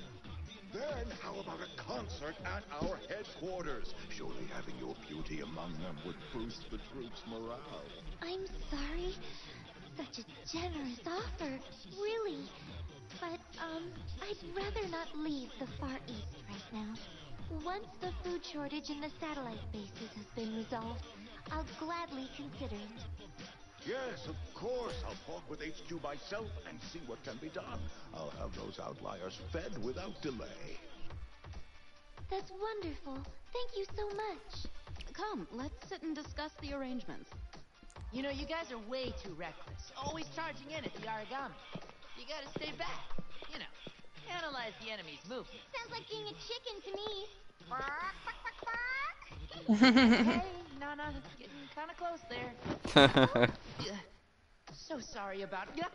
Then how about a concert at our headquarters? Surely having your beauty among them would boost the troops' morale. I'm sorry. Such a generous offer, really. But, um, I'd rather not leave the Far East right now. Once the food shortage in the satellite bases has been resolved, I'll gladly consider it. Yes, of course. I'll talk with HQ myself and see what can be done. I'll have those outliers fed without delay. That's wonderful. Thank you so much. Come, let's sit and discuss the arrangements. You know, you guys are way too reckless. Always charging in at the Aragami. You gotta stay back. You know, analyze the enemy's movement. Sounds like being a chicken to me. hey, *laughs* no, no, it's getting kind of close there. *laughs* So sorry about. Yeah,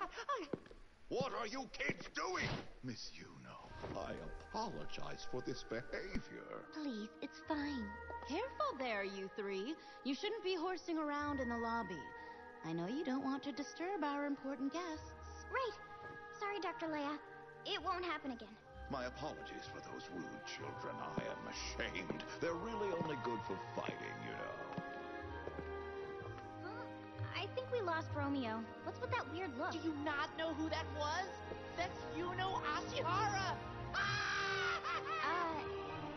*laughs* What are you kids doing? Miss Yuno, I apologize for this behavior. Please, it's fine. Careful there, you three. You shouldn't be horsing around in the lobby. I know you don't want to disturb our important guests. Right. Sorry, Dr. Leia. It won't happen again. My apologies for those rude children. I am ashamed. They're really only good for fighting, you know. Huh? I think we lost Romeo. What's with that weird look? Do you not know who that was? That's Yuno Ashihara. Uh,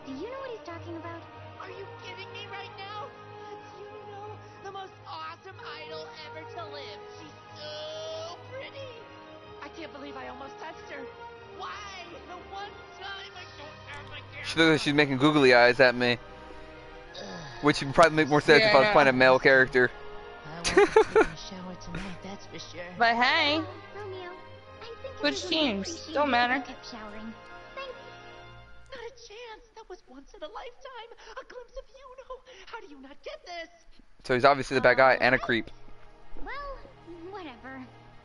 do you know what he's talking about? Are you kidding me right now? That's Yuno, the most awesome idol ever to live. She's so pretty. I can't believe I almost touched her. Why? The one time I don't have my She looks like she's making googly eyes at me. Which would probably make more sense Yeah, if I was playing a male character. Sure. But hey, Romeo, I think Switch I teams. Don't matter. you kept showering. Thanks. Not a chance. That was once in a lifetime. A glimpse of Yuno. How do you not get this? So he's obviously the bad guy and a um, creep. Well, whatever.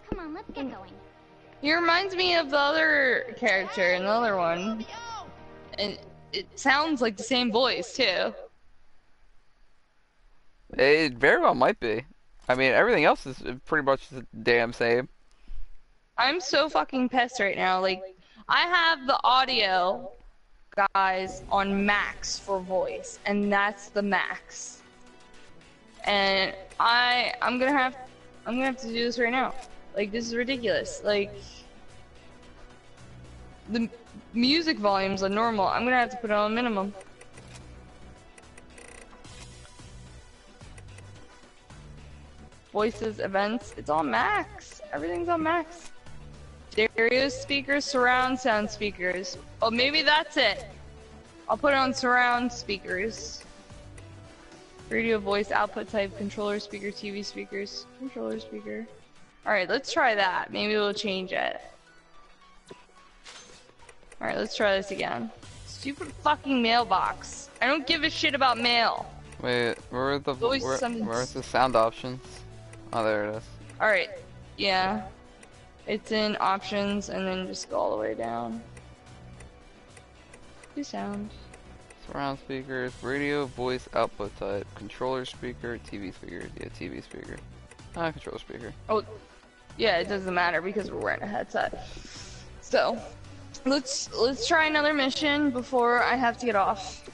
Come on, let's get hmm. going. he reminds me of the other character in the other one. And it sounds like the same voice too. It very well might be. I mean, everything else is pretty much the damn same. I'm so fucking pissed right now. Like, I have the audio, guys, on max for voice, and that's the max. And I, I'm gonna have, I'm gonna have to do this right now. Like, this is ridiculous. Like, the music volume's on normal. I'm gonna have to put it on minimum. Voices, events, it's all max. Everything's on max. Stereo speakers, surround sound speakers. Oh, maybe that's it. I'll put it on surround speakers. Radio voice output type, controller speaker, TV speakers, controller speaker. Alright, let's try that. Maybe we'll change it. Alright, let's try this again. Stupid fucking mailbox. I don't give a shit about mail. Wait, where are the Voice where, summons. where's the sound options? Oh, there it is. Alright, yeah. It's in options and then just go all the way down. Do sound. Surround speakers, radio, voice, output type, controller speaker, TV speaker. Yeah, TV speaker. Ah, controller speaker. Oh, yeah, it doesn't matter because we're wearing a headset. So, let's let's try another mission before I have to get off.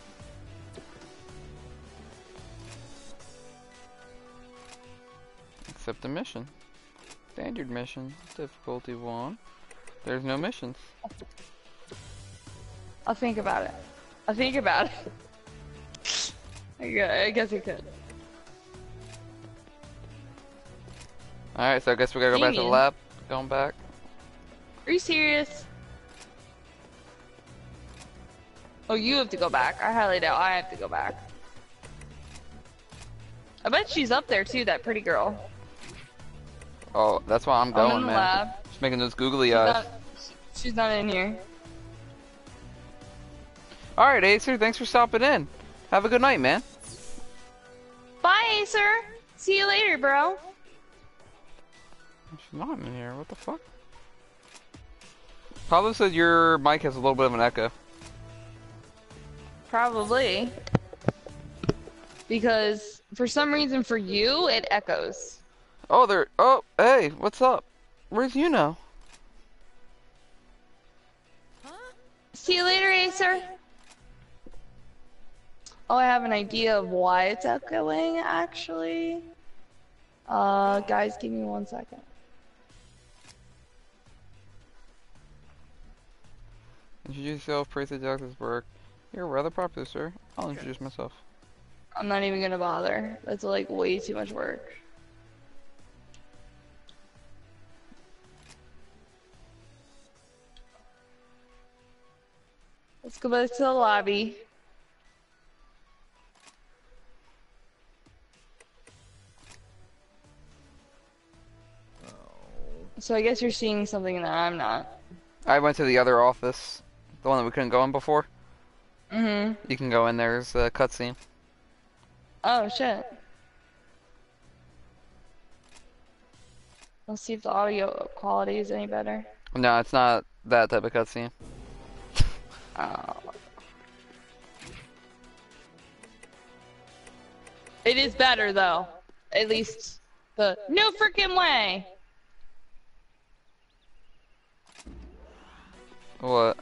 Accept a mission. Standard mission. Difficulty one. There's no missions. I'll think about it. I'll think about it. I guess I could. Alright, so I guess we gotta go back to the lab. Going back. Are you serious? Oh, you have to go back. I highly doubt I have to go back. I bet she's up there too, that pretty girl. Oh, that's why I'm I'm going, in the man. lab. Just making those googly She's eyes. not, she's not in here. Alright, Acer, thanks for stopping in. Have a good night, man. Bye, Acer. See you later, bro. She's not in here. What the fuck? Pablo said your mic has a little bit of an echo. Probably. Because for some reason for you, it echoes. Oh, there. Oh, hey, what's up? Where's you know? See you later, Acer. Oh, I have an idea of why it's echoing, actually. Uh, guys, give me one second. Introduce yourself, praise the doctor's work. You're rather popular, sir. I'll introduce myself. I'm not even gonna bother. That's like way too much work. Let's go back to the lobby. So I guess you're seeing something that I'm not. I went to the other office, the one that we couldn't go in before. Mm-hmm. You can go in. There's a cutscene. Oh shit. Let's see if the audio quality is any better. No, it's not that type of cutscene. Oh. It is better though. At least the no freaking way. What?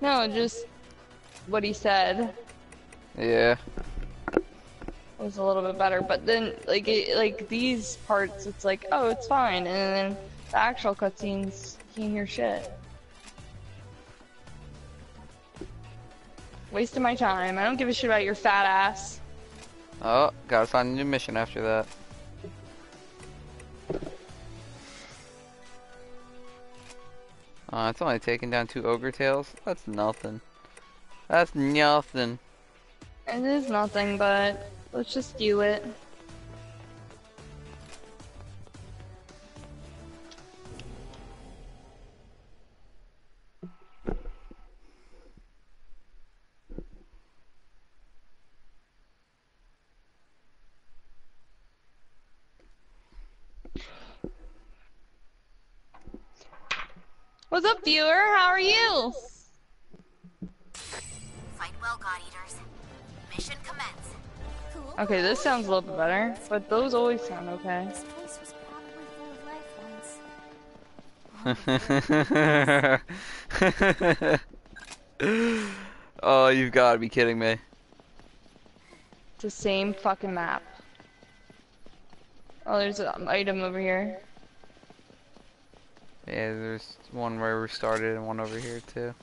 No, just what he said Yeah. Was a little bit better. But then like it, like these parts, it's like oh it's fine, and then The actual cutscenes, you can't hear shit. Wasting my time. I don't give a shit about your fat ass. Oh, gotta find a new mission after that. Uh, it's only taking down two ogre tails. That's nothing. That's nothing. It is nothing, but let's just do it. What's up, viewer? How are you? Fight well, God Eaters. Mission commence. Okay, this sounds a little bit better, but those always sound okay. This place was probably full of life once. oh, you've got to be kidding me. It's the same fucking map. Oh, there's an item over here. Yeah, there's one where we started and one over here too.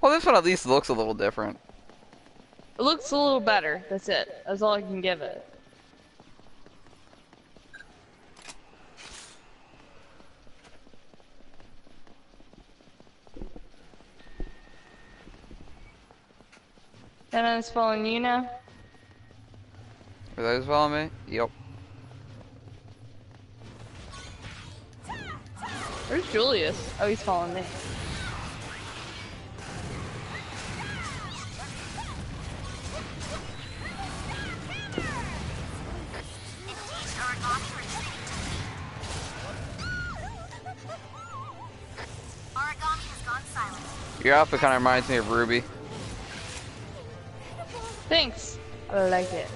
Well, this one at least looks a little different. It looks a little better. That's it. That's all I can give it. And I'm following you now. Are those following me? Yep. Where's Julius? Oh, he's following me. Your outfit kind of reminds me of Ruby. Thanks. I like it.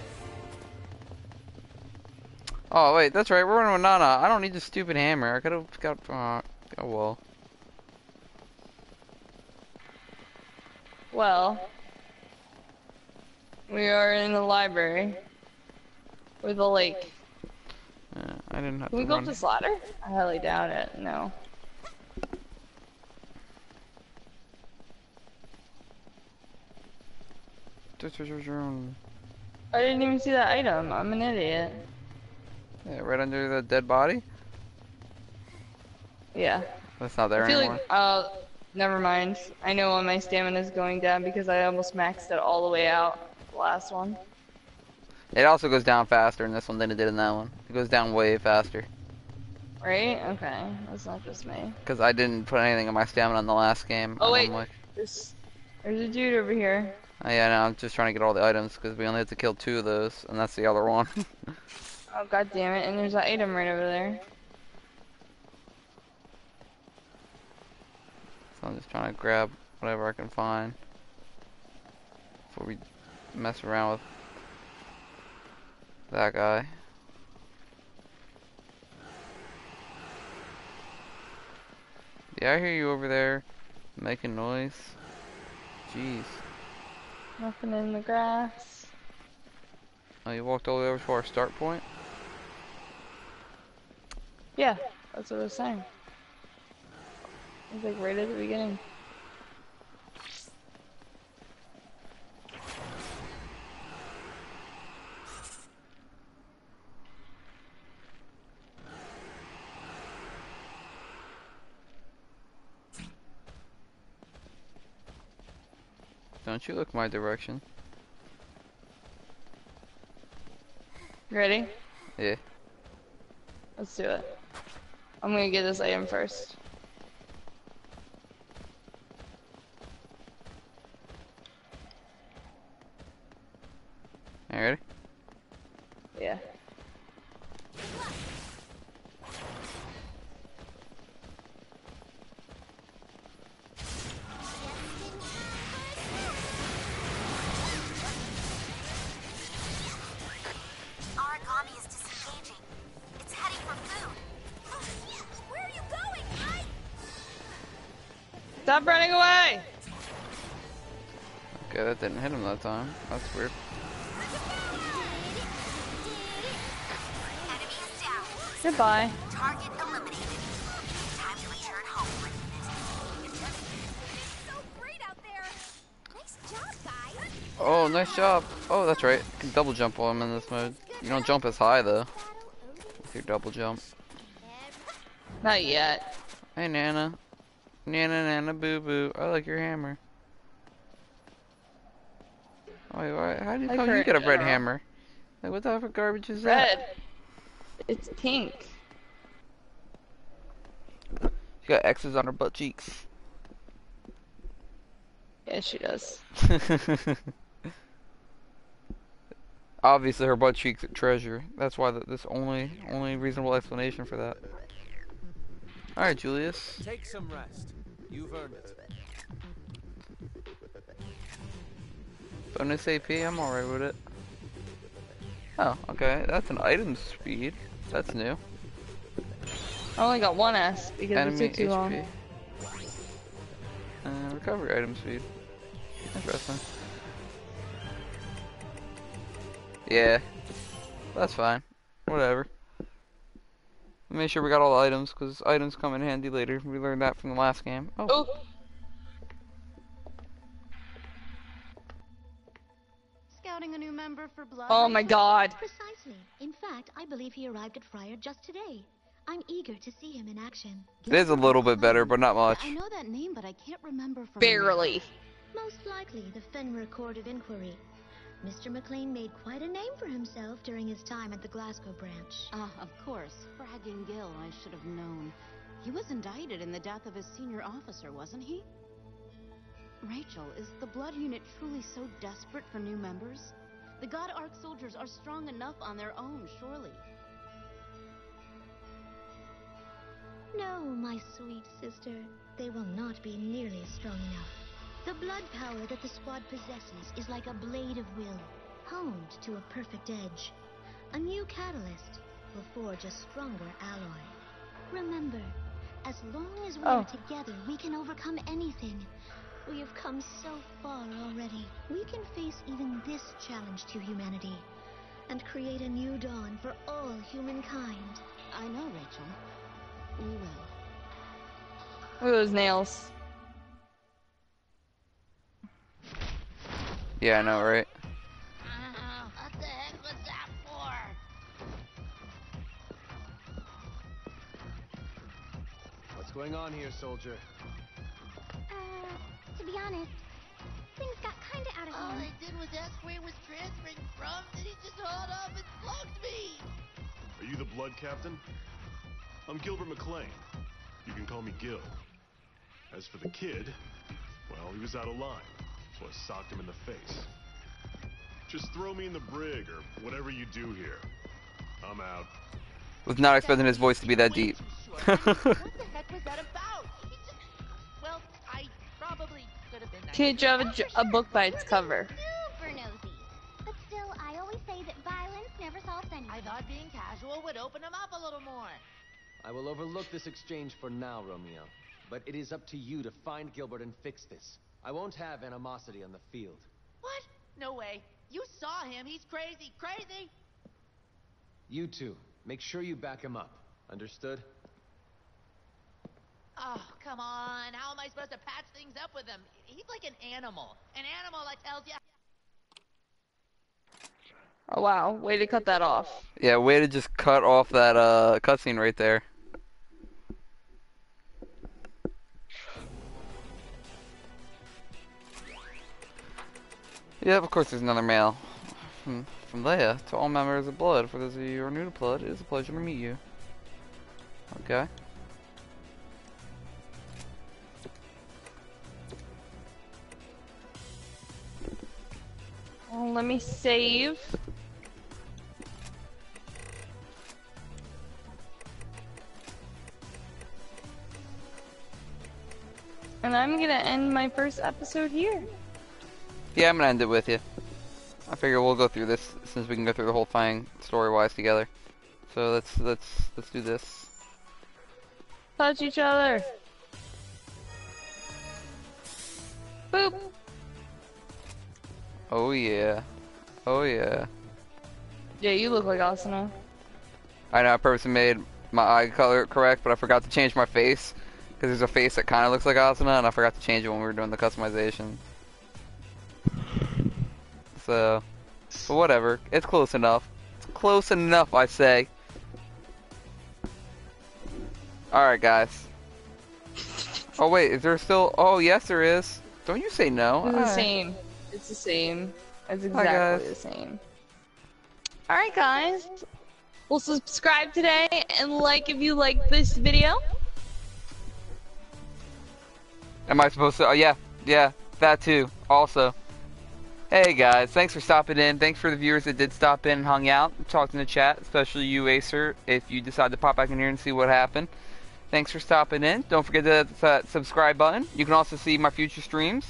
Oh wait, that's right. We're running with Nana. I don't need the stupid hammer. I could have got. Uh, oh well. Well, we are in the library with a lake. Yeah, I didn't have Can we to go up this ladder? I highly doubt it. No. I didn't even see that item. I'm an idiot. Yeah, right under the dead body. Yeah. That's not there I feel anymore. like, uh, never mind. I know when my stamina is going down because I almost maxed it all the way out. The last one. It also goes down faster in this one than it did in that one. It goes down way faster. Right? Okay. That's not just me. Because I didn't put anything in my stamina in the last game. Oh, wait. Like, There's, there's a dude over here. Oh, yeah, no, I'm just trying to get all the items because we only have to kill two of those, and that's the other one. *laughs* Oh, god damn it. And there's that item right over there. so I'm just trying to grab whatever I can find before we mess around with that guy. Yeah, I hear you over there making noise. Jeez. Nothing in the grass. Oh, you walked all the way over to our start point? Yeah, that's what I was saying. It was like right at the beginning. Don't you look my direction. Ready? Yeah. Let's do it. I'm gonna get this item first. You ready? Yeah. time. That's weird. Goodbye. Target eliminated. Time to return home. Oh, nice job. Oh, that's right. You can double jump while I'm in this mode. You don't jump as high, though. With your double jump. Not yet. Hey, Nana. Nana, Nana, Boo Boo. I like your hammer. Wait, why, how do you, Like how you get a red arrow. hammer? Like, what the type of garbage is that? Red. It's pink. She got X's on her butt cheeks. Yeah, she does. *laughs* Obviously, her butt cheeks are treasure. That's why th this only only reasonable explanation for that. All right, Julius. Take some rest. You've earned it. Bonus AP, I'm alright with it. Oh, okay. That's an item speed. That's new. I only got one S because Enemy it took too long. HP. Uh, recovery item speed. Interesting. Yeah. That's fine. Whatever. Make sure we got all the items, because items come in handy later. We learned that from the last game. Oh. Oh, Scouting a new member for Blood. oh my god. Precisely. In fact, I believe he arrived at Friar just today. I'm eager to see him in action. It is a little bit better, but not much. I know that name, but I can't remember from Barely. Most likely the Fenrir Court of Inquiry. Mr. McLain made quite a name for himself during his time at the Glasgow branch. Ah, of course. Fragging Gill, I should have known. He was indicted in the death of his senior officer, wasn't he? Rachel, is the Blood Unit truly so desperate for new members? The God Arc soldiers are strong enough on their own, surely. No, my sweet sister. They will not be nearly strong enough. The blood power that the squad possesses is like a blade of will, honed to a perfect edge. A new catalyst will forge a stronger alloy. Remember, as long as we Oh. are together, we can overcome anything. We have come so far already. We can face even this challenge to humanity and create a new dawn for all humankind. I know, Rachel. We will. Look at those nails. Yeah, I know, right? What the heck was that for? What's going on here, soldier? To be honest, things got kinda out of All hand. I did was ask where he was transferring from, then he just hauled off and slugged me! Are you the blood captain? I'm Gilbert McLain. You can call me Gil. As for the kid, well, he was out of line, so I socked him in the face. Just throw me in the brig or whatever you do here. I'm out. Was not expecting his voice to be that deep. what the heck was that about? He just... Well, I probably could have been nice. Can't judge a, ju- a book by its cover. Super nosy. But still, I always say that violence never solves anything. I thought being casual would open him up a little more. I will overlook this exchange for now, Romeo. But it is up to you to find Gilbert and fix this. I won't have animosity on the field. What? No way. You saw him. He's crazy. Crazy! You two, make sure you back him up. Understood? Oh, come on. How am I supposed to patch things up with him? He's like an animal. An animal that tells you Oh wow, way to cut that off. Yeah, way to just cut off that uh cutscene right there. Yep, of course there's another mail. From, from Leia to all members of Blood. For those of you who are new to Blood, it is a pleasure to meet you. Okay. Let me save. And I'm gonna end my first episode here. Yeah, I'm gonna end it with you. I figure we'll go through this since we can go through the whole thing story-wise together. So let's let's let's do this. Touch each other. Boop. Oh yeah. Oh yeah. Yeah, you look like Asuna. I know, I purposely made my eye color correct, but I forgot to change my face because there's a face that kind of looks like Asuna, and I forgot to change it when we were doing the customization. So, but whatever, it's close enough. It's close enough, I say. All right, guys. Oh wait, is there still? Oh yes, there is. Don't you say no? It's the Alright. Same. It's the same. It's exactly the same. Alright, guys. Well, subscribe today and like if you like this video. Am I supposed to? Oh, yeah, yeah, that too. Also, hey guys, thanks for stopping in. Thanks for the viewers that did stop in and hung out, talked in the chat, especially you, Acer. If you decide to pop back in here and see what happened, thanks for stopping in. Don't forget to hit that subscribe button. You can also see my future streams.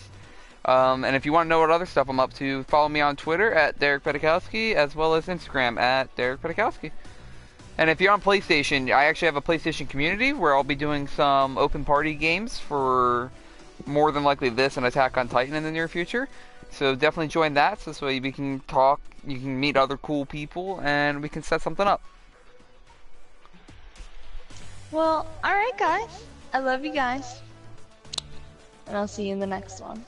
Um, and if you want to know what other stuff I'm up to, follow me on Twitter at Derek Padakowski, as well as Instagram at Derek Padakowski. And if you're on PlayStation, I actually have a PlayStation community where I'll be doing some open party games for more than likely this and Attack on Titan in the near future. So definitely join that so this way we can talk, you can meet other cool people, and we can set something up. Well, alright, guys. I love you guys. And I'll see you in the next one.